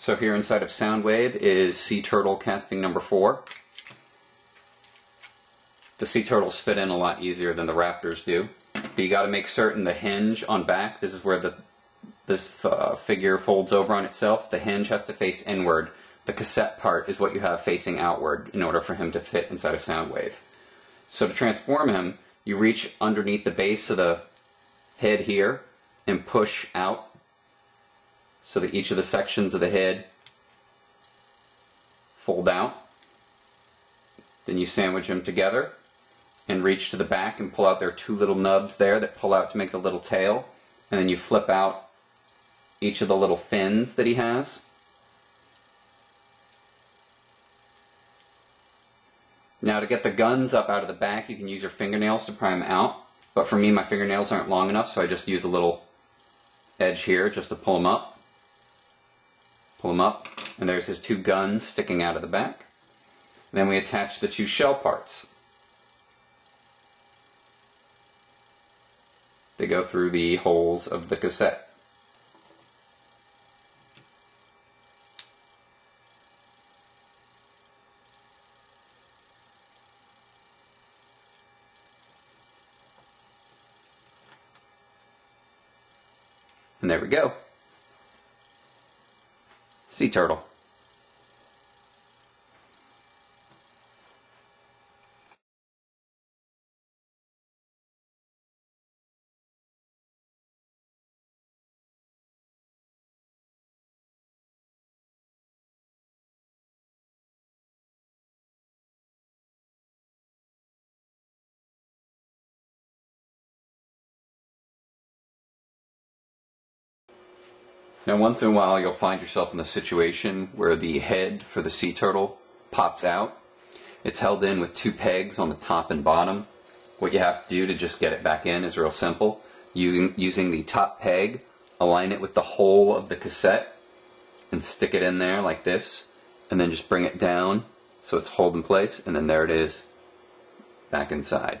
So here inside of Soundwave is Sea Turtle casting number four. The Sea Turtles fit in a lot easier than the Raptors do. But you got to make certain the hinge on back, this is where the this uh, figure folds over on itself, the hinge has to face inward. The cassette part is what you have facing outward in order for him to fit inside of Soundwave. So to transform him, you reach underneath the base of the head here and push out so that each of the sections of the head fold out. Then you sandwich them together and reach to the back and pull out their two little nubs there that pull out to make the little tail. And then you flip out each of the little fins that he has. Now to get the guns up out of the back, you can use your fingernails to pry them out. But for me, my fingernails aren't long enough, so I just use a little edge here just to pull them up. Pull them up, and there's his two guns sticking out of the back. then we attach the two shell parts. They go through the holes of the cassette. And there we go. Sea turtle. Now once in a while you'll find yourself in a situation where the head for the sea turtle pops out. It's held in with two pegs on the top and bottom. What you have to do to just get it back in is real simple. Using, using the top peg, align it with the hole of the cassette and stick it in there like this and then just bring it down so it's hold in place and then there it is back inside.